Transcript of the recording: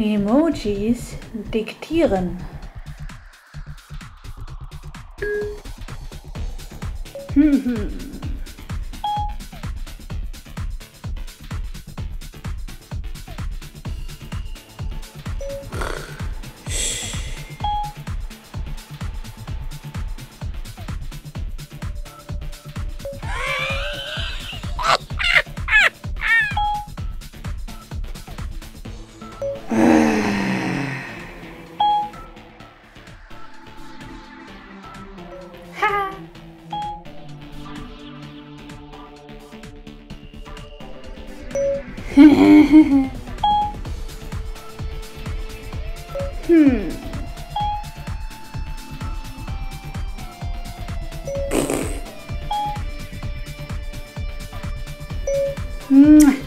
Emojis diktieren. hmm. Mm.